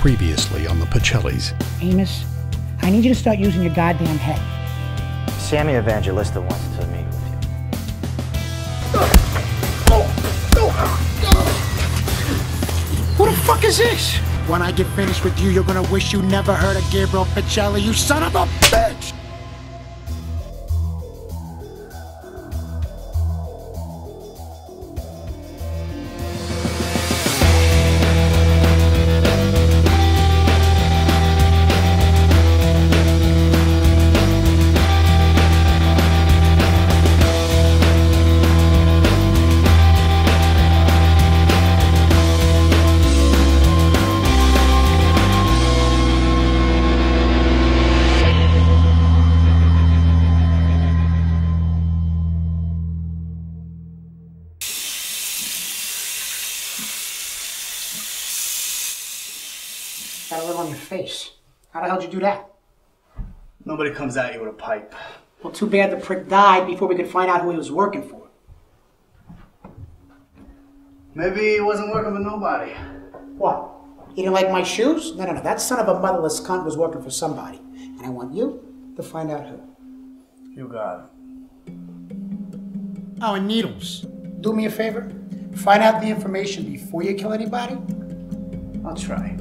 Previously on the Pacellis. Amos, I need you to start using your goddamn head. Sammy Evangelista wants to meet with Who the fuck is this? When I get finished with you, you're gonna wish you never heard of Gabriel Pacelli, you son of a bitch! Got a little on your face. How the hell did you do that? Nobody comes at you with a pipe. Well, too bad the prick died before we could find out who he was working for. Maybe he wasn't working for nobody. What? He didn't like my shoes? No, no, no. That son of a motherless cunt was working for somebody. And I want you to find out who. You got it. Oh, and needles. Do me a favor. Find out the information before you kill anybody. I'll try.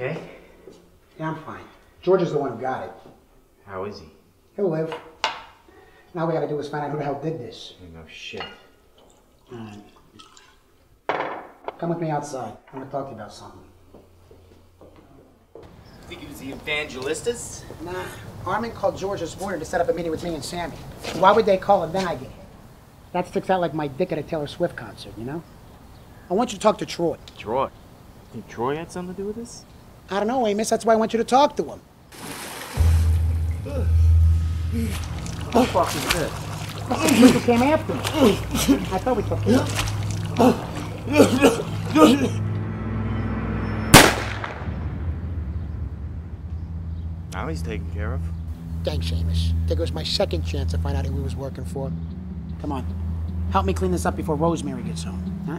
Okay? Yeah, I'm fine. George is the one who got it. How is he? He'll live. Now we gotta do is find out who the hell did this. Oh, no shit. Alright. Come with me outside. I want to talk to you about something. Think it was the Evangelistas? Nah. Armin called George this morning to set up a meeting with me and Sammy. Why would they call him? Then I get here. That sticks out like my dick at a Taylor Swift concert, you know? I want you to talk to Troy. Troy. Think Troy had something to do with this? I don't know, Amos. That's why I want you to talk to him. The fuck is this? Who came after me. I thought we took care of him. Now he's taken care of. Thanks, Amos. There goes my second chance to find out who he was working for. Come on. Help me clean this up before Rosemary gets home, huh?